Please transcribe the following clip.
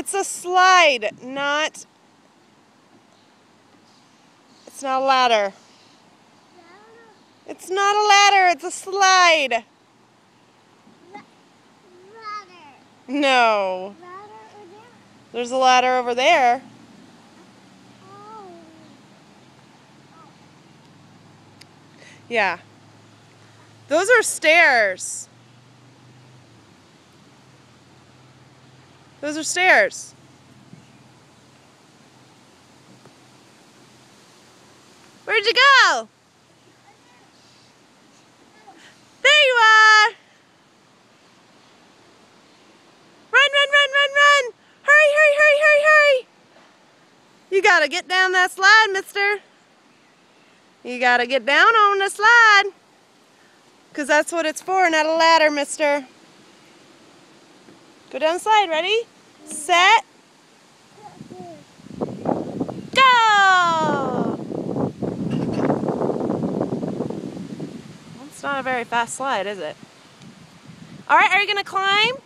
It's a slide, not. It's not a ladder. It's not a ladder, it's a slide. Ladder. No. Ladder there? There's a ladder over there. Oh. Yeah. Those are stairs. Those are stairs. Where'd you go? There you are. Run, run, run, run, run. Hurry, hurry, hurry, hurry, hurry. You gotta get down that slide, mister. You gotta get down on the slide. Because that's what it's for, not a ladder, mister. Go down the slide, ready? Set, go! It's not a very fast slide, is it? All right, are you gonna climb?